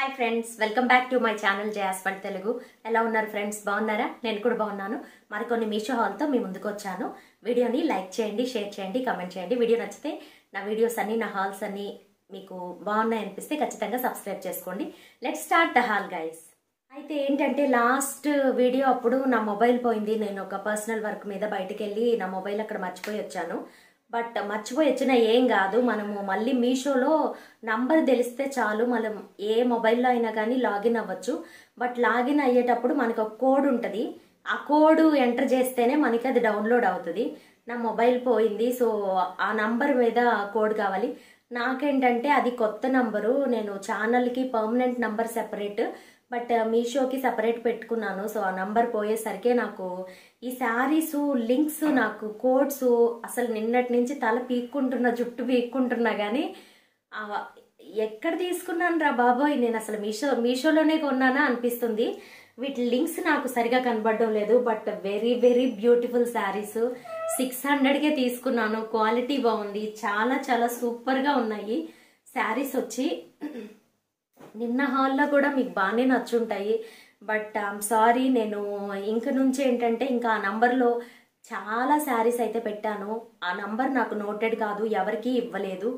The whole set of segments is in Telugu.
Hi friends welcome back to my channel జయాస్పల్ Telugu ఎలా ఉన్నారు ఫ్రెండ్స్ బాగున్నారా? నేను కూడా బాగున్నాను. మరికొన్ని మీషో హాల్తో మీ ముందుకు వచ్చాను. వీడియోని లైక్ చేయండి షేర్ చేయండి కమెంట్ చేయండి. వీడియో నచ్చితే నా వీడియోస్ అన్ని నా హాల్స్ అన్ని మీకు బాగున్నాయి అనిపిస్తే ఖచ్చితంగా సబ్స్క్రైబ్ చేసుకోండి. Let start the haul guys అయితే ఏంటంటే లాస్ట్ వీడియో అప్పుడు నా మొబైల్ పోయింది. నేను ఒక పర్సనల్ వర్క్ మీద బయటకు వెళ్ళి నా మొబైల్ అక్కడ మర్చిపోయి వచ్చాను. బట్ మర్చిపోయొచ్చిన ఏం కాదు. మనము మళ్ళీ మీషోలో నంబర్ తెలిస్తే చాలు. మనం ఏ మొబైల్లో అయినా కానీ లాగిన్ అవ్వచ్చు. బట్ లాగిన్ అయ్యేటప్పుడు మనకు ఒక కోడ్ ఉంటుంది. ఆ కోడ్ ఎంటర్ చేస్తేనే మనకి అది డౌన్లోడ్ అవుతుంది. నా మొబైల్ పోయింది. సో ఆ నంబర్ మీద కోడ్ కావాలి. నాకేంటంటే అది కొత్త నంబరు. నేను ఛానల్కి పర్మనెంట్ నంబర్ సెపరేట్. బట్ మీషోకి సపరేట్ పెట్టుకున్నాను. సో ఆ నంబర్ పోయేసరికి నాకు ఈ శారీస్ లింక్స్ నాకు కోడ్స్ అసలు నిన్నటి నుంచి తల పీక్కుంటున్నా జుట్టు పీక్కుంటున్నా కానీ ఎక్కడ తీసుకున్నాను రా బాబోయ్? నేను అసలు మీషో మీషోలోనే కొన్నానా అనిపిస్తుంది. వీటి లింక్స్ నాకు సరిగా కనబడడం లేదు. But very very beautiful saris. Six హండ్రెడ్కే తీసుకున్నాను. క్వాలిటీ బాగుంది. చాలా చాలా సూపర్గా ఉన్నాయి. శారీస్ వచ్చి నిన్న హాల్లో కూడా మీకు బాగానే నచ్చుంటాయి. బట్ ఐమ్ సారీ నేను ఇంక నుంచి ఏంటంటే ఇంకా ఆ నంబర్లో చాలా శారీస్ అయితే పెట్టాను. ఆ నంబర్ నాకు నోటెడ్ కాదు ఎవరికీ ఇవ్వలేదు.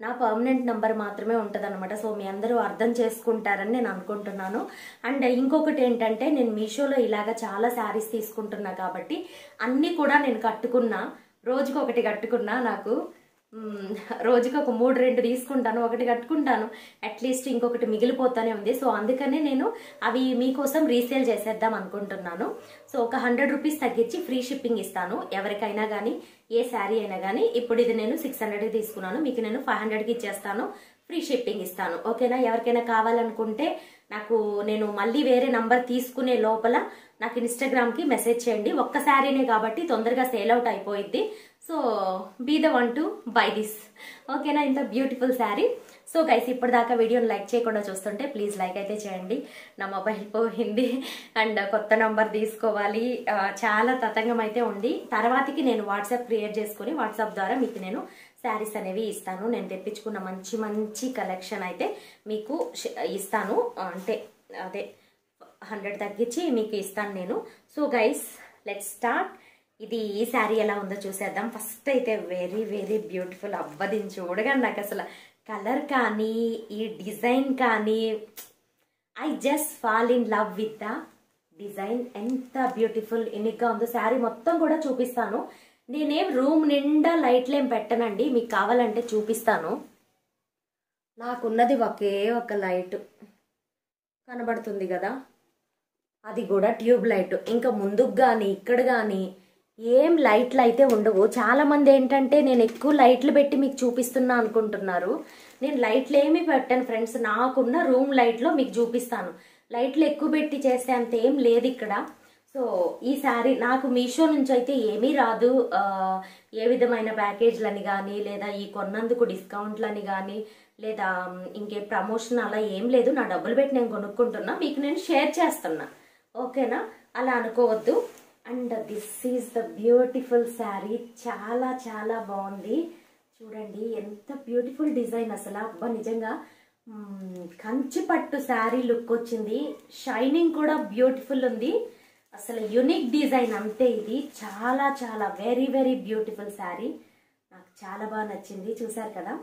నా పర్మనెంట్ నంబర్ మాత్రమే ఉంటుందన్నమాట. సో మీ అందరూ అర్థం చేసుకుంటారని నేను అనుకుంటున్నాను. అండ్ ఇంకొకటి ఏంటంటే నేను మీషోలో ఇలాగ చాలా శారీస్ తీసుకుంటున్నా కాబట్టి అన్నీ కూడా నేను కట్టుకున్నా. రోజుకి ఒకటి కట్టుకున్నా నాకు. రోజుకి ఒక మూడు రెండు తీసుకుంటాను ఒకటి కట్టుకుంటాను. అట్లీస్ట్ ఇంకొకటి మిగిలిపోతానే ఉంది. సో అందుకనే నేను అవి మీకోసం రీసేల్ చేసేద్దాం అనుకుంటున్నాను. సో ఒక హండ్రెడ్ రూపీస్ తగ్గించి ఫ్రీ షిప్పింగ్ ఇస్తాను. ఎవరికైనా కానీ ఏ శారీ అయినా కానీ ఇప్పుడు ఇది నేను సిక్స్ హండ్రెడ్కి తీసుకున్నాను. మీకు నేను ఫైవ్ హండ్రెడ్కి ఇచ్చేస్తాను. ఫ్రీ షిప్పింగ్ ఇస్తాను. ఓకేనా? ఎవరికైనా కావాలనుకుంటే నాకు నేను మళ్ళీ వేరే నంబర్ తీసుకునే లోపల నాకు ఇన్స్టాగ్రామ్కి మెసేజ్ చేయండి. ఒక్క శారీనే కాబట్టి తొందరగా సేల్ అవుట్ అయిపోయింది so be the one to buy this ఓకేనా? ఇంత బ్యూటిఫుల్ శారీ సో గైస్ ఇప్పటిదాకా వీడియోని లైక్ చేయకుండా చూస్తుంటే ప్లీజ్ లైక్ అయితే చేయండి. నా మొబైల్ పోయింది. అండ్ కొత్త నంబర్ తీసుకోవాలి. చాలా తతంగం అయితే ఉంది. తర్వాతకి నేను వాట్సాప్ క్రియేట్ చేసుకుని వాట్సాప్ ద్వారా మీకు నేను శారీస్ అనేవి ఇస్తాను. నేను తెప్పించుకున్న మంచి మంచి కలెక్షన్ అయితే మీకు ఇస్తాను. అంటే అదే హండ్రెడ్ తగ్గించి మీకు ఇస్తాను నేను. సో గైస్ లెట్ స్టార్ట్ ఇది ఈ శారీ ఎలా ఉందో చూసేద్దాం. ఫస్ట్ అయితే వెరీ వెరీ బ్యూటిఫుల్ అవ్వదిని దీన్ని చూడగానే నాకు అసలు కలర్ కానీ ఈ డిజైన్ కానీ I just fall in love with the design ఎంత బ్యూటిఫుల్గా ఉందో శారీ మొత్తం కూడా చూపిస్తాను. నేనేం రూమ్ నిండా లైట్లు ఏం పెట్టనండి. మీకు కావాలంటే చూపిస్తాను. నాకున్నది ఒకే ఒక లైట్ కనబడుతుంది కదా. అది కూడా ట్యూబ్ లైట్ ఇంకా ముందుకు కానీ ఇక్కడ కానీ ఏం లైట్లు అయితే ఉండవు. చాలా మంది ఏంటంటే నేను ఎక్కువ లైట్లు పెట్టి మీకు చూపిస్తున్నా అనుకుంటున్నారు. నేను లైట్లు ఏమి పెట్టాను ఫ్రెండ్స్. నాకున్న రూమ్ లైట్లో మీకు చూపిస్తాను. లైట్లు ఎక్కువ పెట్టి చేస్తే అంత ఏం లేదు ఇక్కడ. సో ఈ శారీ నాకు మీషో నుంచి అయితే ఏమీ రాదు. ఏ విధమైన ప్యాకేజ్లని కానీ లేదా ఈ కొన్నందుకు డిస్కౌంట్లని కానీ లేదా ఇంకే ప్రమోషన్ అలా ఏం లేదు. నా డబ్బులు పెట్టి నేను కొనుక్కుంటున్నా. మీకు నేను షేర్ చేస్తున్నా. ఓకేనా? అలా అనుకోవద్దు. And this is the beautiful sari. చాలా చాలా బాగుంది. చూడండి ఎంత బ్యూటిఫుల్ డిజైన్ అసలు. అబ్బా నిజంగా కంచి పట్టు శారీ లుక్ వచ్చింది. షైనింగ్ కూడా బ్యూటిఫుల్ ఉంది. అసలు యునిక్ డిజైన్ అంతే ఇది. చాలా చాలా వెరీ వెరీ బ్యూటిఫుల్ శారీ. నాకు చాలా బాగా నచ్చింది. చూసారు కదా?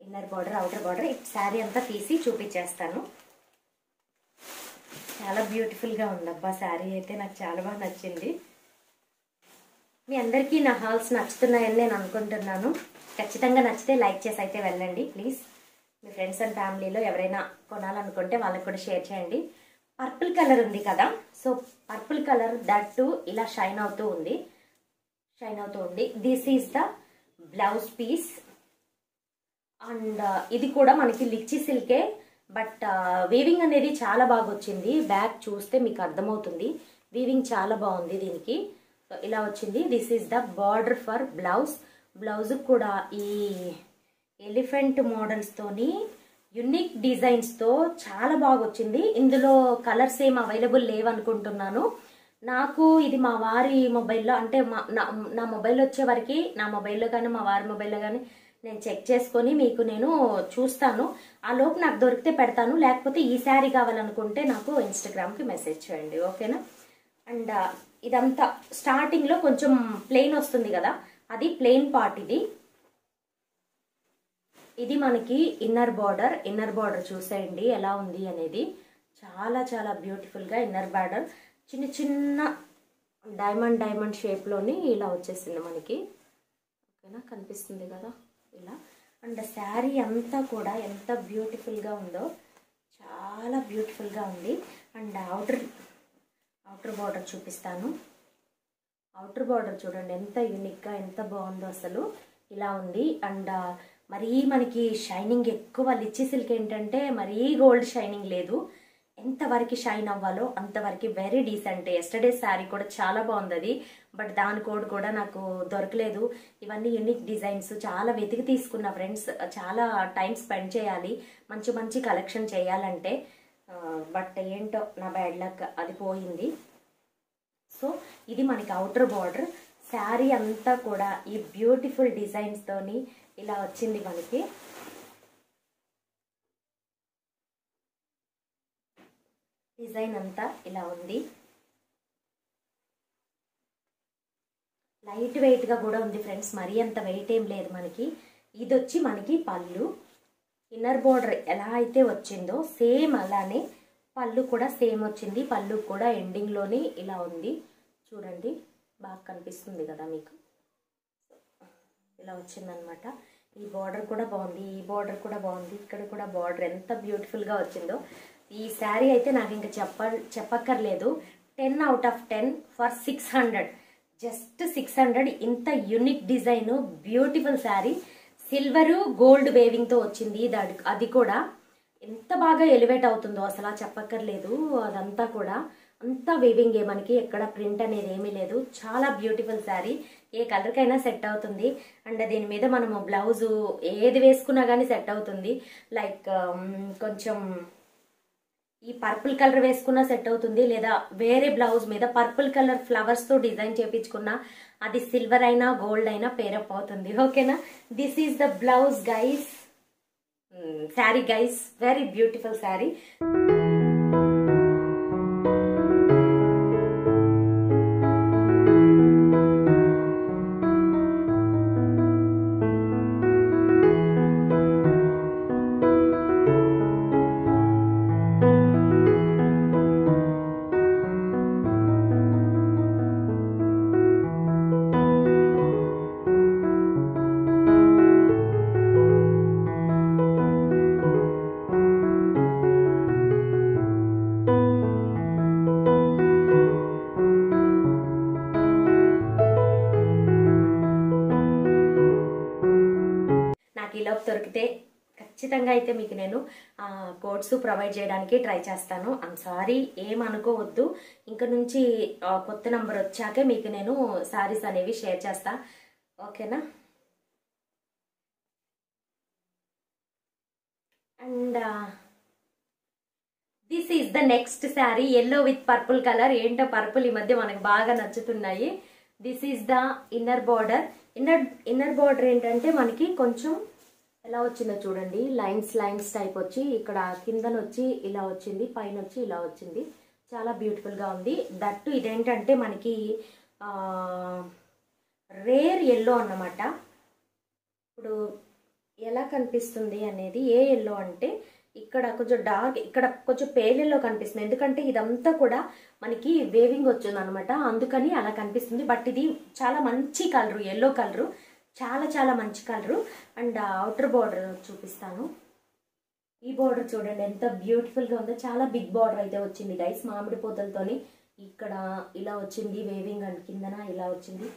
Inner border outer border. ఈ శారీ అంతా తీసి చూపించేస్తాను. చాలా బ్యూటిఫుల్గా ఉందబ్బా శారీ అయితే నాకు చాలా బాగా నచ్చింది. మీ అందరికీ నా హాల్స్ నచ్చుతున్నాయని నేను అనుకుంటున్నాను. ఖచ్చితంగా నచ్చితే లైక్ చేసి అయితే వెళ్ళండి ప్లీజ్ మీ ఫ్రెండ్స్ అండ్ ఫ్యామిలీలో ఎవరైనా కొనాలనుకుంటే వాళ్ళకి కూడా షేర్ చేయండి. పర్పుల్ కలర్ ఉంది కదా so purple colour that too ఇలా షైన్ అవుతూ ఉంది. షైన్ అవుతూ ఉంది. This is the blouse piece and ఇది కూడా మనకి లిచ్చి సిల్కే బట్ వీవింగ్ అనేది చాలా బాగా వచ్చింది బ్యాక్ చూస్తే మీకు అర్థమవుతుంది. వీవింగ్ చాలా బాగుంది దీనికి. సో ఇలా వచ్చింది. This is the border for blouse blouse కూడా ఈ ఎలిఫెంట్ మోడల్స్తోని యునిక్ డిజైన్స్తో చాలా బాగా వచ్చింది ఇందులో కలర్స్ ఏం అవైలబుల్ లేవనుకుంటున్నాను. నాకు ఇది మా వారి మొబైల్లో అంటే మా నా నా మొబైల్ వచ్చే నా మొబైల్లో కానీ మా వారి మొబైల్లో కానీ నేను చెక్ చేసుకొని మీకు నేను చూస్తాను. ఆ లోపు నాకు దొరికితే పెడతాను. లేకపోతే ఈ శారీ కావాలనుకుంటే నాకు ఇన్స్టాగ్రామ్కి మెసేజ్ చేయండి. ఓకేనా? అండ్ ఇదంతా స్టార్టింగ్లో కొంచెం ప్లెయిన్ వస్తుంది కదా? అది ప్లెయిన్ పార్ట్ ఇది. ఇది మనకి ఇన్నర్ బార్డర్ ఇన్నర్ బార్డర్ చూసేయండి. ఎలా ఉంది అనేది. చాలా చాలా బ్యూటిఫుల్గా ఇన్నర్ బార్డర్ చిన్న చిన్న డైమండ్ డైమండ్ షేప్లోని ఇలా వచ్చేసింది మనకి. ఓకేనా? కనిపిస్తుంది కదా? ఇలా. అండ్ శారీ అంతా కూడా ఎంత బ్యూటిఫుల్గా ఉందో చాలా బ్యూటిఫుల్గా ఉంది. అండ్ అవుటర్ అవుటర్ బార్డర్ చూపిస్తాను. అవుటర్ బార్డర్ చూడండి ఎంత యూనిక్గా ఎంత బాగుందో అసలు. ఇలా ఉంది. అండ్ మరీ మనకి షైనింగ్ ఎక్కువ లిచ్చి సిల్క్ ఏంటంటే మరీ గోల్డ్ షైనింగ్ లేదు. ఎంతవరకు షైన్ అవ్వాలో అంతవరకు వెరీ డీసెంట్ ఎస్టర్డే శారీ కూడా చాలా బాగుంది అది బట్ దాని కోడ్ కూడా నాకు దొరకలేదు. ఇవన్నీ యూనిక్ డిజైన్స్ చాలా వెతికి తీసుకున్న ఫ్రెండ్స్ చాలా టైం స్పెండ్ చేయాలి. మంచి మంచి కలెక్షన్ చేయాలంటే. బట్ ఏంటో నా బ్యాడ్ లక్ అది పోయింది. సో ఇది మనకి అవుటర్ బార్డర్ శారీ అంతా కూడా ఈ బ్యూటిఫుల్ డిజైన్స్తోని ఇలా వచ్చింది మనకి. డిజైన్ అంతా ఇలా ఉంది. లైట్ వెయిట్గా కూడా ఉంది ఫ్రెండ్స్. మరీ అంత వెయిట్ ఏం లేదు మనకి. ఇది వచ్చి మనకి పళ్ళు. ఇన్నర్ బోర్డర్ ఎలా అయితే వచ్చిందో సేమ్ అలానే పళ్ళు కూడా సేమ్ వచ్చింది. పళ్ళు కూడా ఎండింగ్లోనే ఇలా ఉంది. చూడండి బాగా కనిపిస్తుంది కదా మీకు? ఇలా వచ్చిందనమాట. ఈ బార్డర్ కూడా బాగుంది ఈ బార్డర్ కూడా బాగుంది ఇక్కడ కూడా బార్డర్ ఎంత బ్యూటిఫుల్గా వచ్చిందో. ఈ శారీ అయితే నాకు ఇంకా చెప్ప చెప్పక్కర్లేదు. Ten out of ten for six hundred just six hundred ఇంత unique design beautiful sari. Silver gold వేవింగ్తో వచ్చింది. దాడి అది కూడా ఎంత బాగా ఎలివేట్ అవుతుందో అసలు చెప్పక్కర్లేదు. అదంతా కూడా అంతా వేవింగే మనకి ఎక్కడ ప్రింట్ అనేది ఏమీ లేదు. చాలా బ్యూటిఫుల్ శారీ. ఏ కలర్కైనా సెట్ అవుతుంది. అండ్ దీని మీద మనము బ్లౌజు ఏది వేసుకున్నా కానీ సెట్ అవుతుంది. లైక్ um, కొంచెం ఈ పర్పుల్ కలర్ వేసుకున్నా సెట్ అవుతుంది. లేదా వేరే బ్లౌజ్ మీద పర్పుల్ కలర్ ఫ్లవర్స్తో డిజైన్ చేపించుకున్నా అది సిల్వర్ అయినా గోల్డ్ అయినా పేరప్ అవుతుంది ఓకేనా this is the blouse guys sari guys very beautiful sari ఈలోపు దొరికితే ఖచ్చితంగా అయితే మీకు నేను కోడ్స్ ప్రొవైడ్ చేయడానికి ట్రై చేస్తాను. ఐమ్ సారీ ఏమనుకోవద్దు ఇంక నుంచి కొత్త నంబర్ వచ్చాకే మీకు నేను సారీస్ అనేవి షేర్ చేస్తా. ఓకేనా? And this is the next sari yellow with purple colour ఏంటో పర్పుల్ ఈ మధ్య మనకు బాగా నచ్చుతున్నాయి. This is the inner border inner inner border ఏంటంటే మనకి కొంచెం ఎలా వచ్చిందో చూడండి. లైన్స్ లైన్స్ టైప్ వచ్చి ఇక్కడ కిందన వచ్చి ఇలా వచ్చింది పైన వచ్చి ఇలా వచ్చింది. చాలా బ్యూటిఫుల్గా ఉంది. దట్టు ఇదేంటంటే మనకి రేర్ ఎల్లో అన్నమాట. ఇప్పుడు ఎలా కనిపిస్తుంది అనేది ఏ ఎల్లో అంటే ఇక్కడ కొంచెం డార్క్ ఇక్కడ కొంచెం పేలెల్లో కనిపిస్తుంది. ఎందుకంటే ఇదంతా కూడా మనకి వేవింగ్ వచ్చింది అనమాట అందుకని అలా కనిపిస్తుంది. బట్ ఇది చాలా మంచి కలరు ఎల్లో కలరు. చాలా చాలా మంచి కలరు. అండ్ అవుటర్ బార్డర్ చూపిస్తాను. ఈ బార్డర్ చూడండి ఎంత బ్యూటిఫుల్గా ఉందో. చాలా బిగ్ బార్డర్ అయితే వచ్చింది గైస్ మామిడి పూతలతోని ఇక్కడ ఇలా వచ్చింది వేవింగ్ అండ్ కిందన ఇలా వచ్చింది.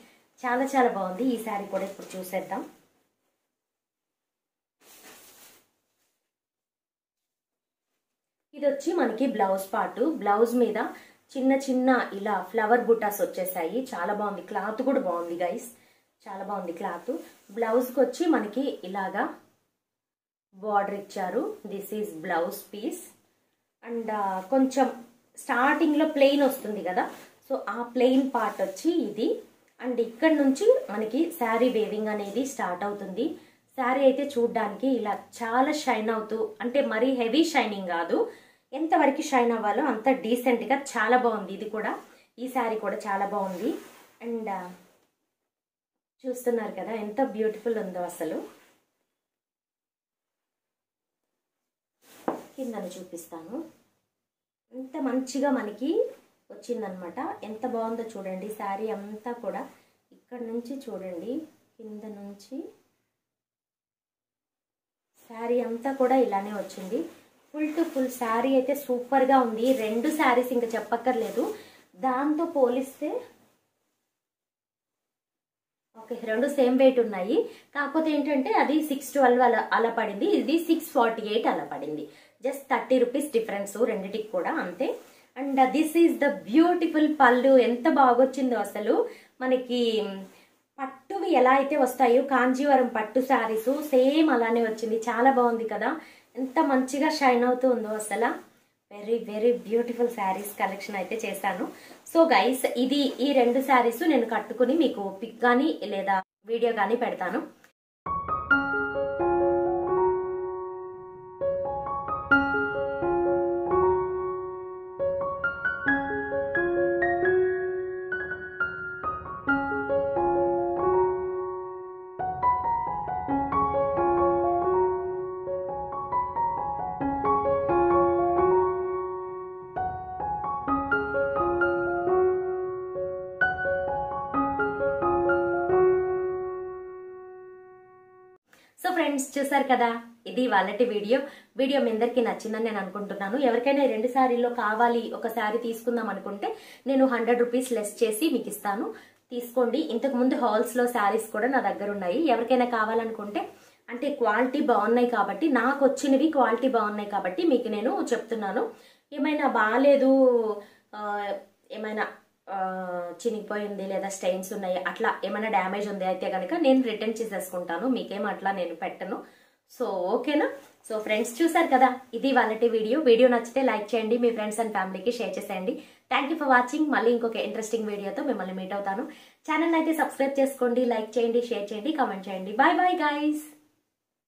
చాలా చాలా బాగుంది. ఈ శారీ కూడా ఇప్పుడు చూసేద్దాం. ఇది వచ్చి మనకి బ్లౌజ్ పార్ట్ బ్లౌజ్ మీద చిన్న చిన్న ఇలా ఫ్లవర్ బుటాస్ వచ్చేసాయి. చాలా బాగుంది. క్లాత్ కూడా బాగుంది గైస్ చాలా బాగుంది క్లాత్. బ్లౌజ్కి వచ్చి మనకి ఇలాగా బార్డర్ ఇచ్చారు. This is blouse piece and కొంచెం స్టార్టింగ్లో ప్లెయిన్ వస్తుంది కదా? సో ఆ ప్లెయిన్ పార్ట్ వచ్చి ఇది. అండ్ ఇక్కడ నుంచి మనకి శారీ వేవింగ్ అనేది స్టార్ట్ అవుతుంది. శారీ అయితే చూడడానికి ఇలా చాలా షైన్ అవుతూ అంటే మరీ హెవీ షైనింగ్ కాదు. ఎంతవరకు షైన్ అవ్వాలో అంత డీసెంట్గా చాలా బాగుంది. ఇది కూడా. ఈ శారీ కూడా చాలా బాగుంది. అండ్ చూస్తున్నారు కదా ఎంత బ్యూటిఫుల్ ఉందో అసలు. కిందని చూపిస్తాను. ఎంత మంచిగా మనకి వచ్చిందనమాట. ఎంత బాగుందో చూడండి శారీ అంతా కూడా ఇక్కడ నుంచి చూడండి కింద నుంచి. శారీ అంతా కూడా ఇలానే వచ్చింది. ఫుల్ టు ఫుల్ శారీ అయితే సూపర్గా ఉంది. రెండు శారీస్ ఇంకా చెప్పక్కర్లేదు. దాంతో పోలిస్తే ఓకే రెండు సేమ్ వెయిట్ ఉన్నాయి. కాకపోతే ఏంటంటే అది సిక్స్ ట్వెల్వ్ అలా అలా పడింది. ఇది సిక్స్ ఫార్టీ ఎయిట్ అలా పడింది. జస్ట్ థర్టీ రూపీస్ డిఫరెన్స్ రెండిటికి కూడా అంతే. And this is the beautiful పళ్ళు. ఎంత బాగొచ్చిందో అసలు. మనకి పట్టువి ఎలా అయితే వస్తాయో కాంజీవరం పట్టు శారీస్ సేమ్ అలానే వచ్చింది. చాలా బాగుంది కదా. ఎంత మంచిగా షైన్ అవుతూ ఉందో అసలు. Very very beautiful saris collection అయితే చేశాను. సో గైస్ ఇది ఈ రెండు శారీస్ నేను కట్టుకుని మీకు పిక్ కానీ లేదా వీడియో కానీ పెడతాను. సో ఫ్రెండ్స్ చూసారు కదా? ఇది వాళ్ళటి వీడియో. వీడియో మీ అందరికీ నచ్చిందని నేను అనుకుంటున్నాను. ఎవరికైనా రెండు శారీల్లో కావాలి ఒక శారీ తీసుకుందాం అనుకుంటే నేను హండ్రెడ్ రూపీస్ లెస్ చేసి మీకు ఇస్తాను. తీసుకోండి. ఇంతకు ముందు హాల్స్లో శారీస్ కూడా నా దగ్గర ఉన్నాయి. ఎవరికైనా కావాలనుకుంటే అంటే క్వాలిటీ బాగున్నాయి కాబట్టి నాకు వచ్చినవి క్వాలిటీ బాగున్నాయి కాబట్టి మీకు నేను చెప్తున్నాను. ఏమైనా బాగాలేదు ఏమైనా చినిగిపోయింది లేదా స్టెయిన్స్ ఉన్నాయి అట్లా ఏమైనా డ్యామేజ్ ఉంది అయితే కనుక నేను రిటర్న్ చేసేసుకుంటాను. మీకేం అట్లా నేను పెట్టను. సో ఓకేనా? సో ఫ్రెండ్స్ చూసారు కదా ఇది వాళ్ళటి వీడియో. వీడియో నచ్చితే లైక్ చేయండి మీ ఫ్రెండ్స్ అండ్ ఫ్యామిలీకి షేర్ చేసేయండి. థ్యాంక్ యూ ఫర్ వాచింగ్ మళ్ళీ ఇంకొక ఇంట్రెస్టింగ్ వీడియోతో మిమ్మల్ని మీట్ అవుతాను. ఛానల్ అయితే సబ్స్క్రైబ్ చేసుకోండి లైక్ చేయండి షేర్ చేయండి కామెంట్ చేయండి. Bye bye guys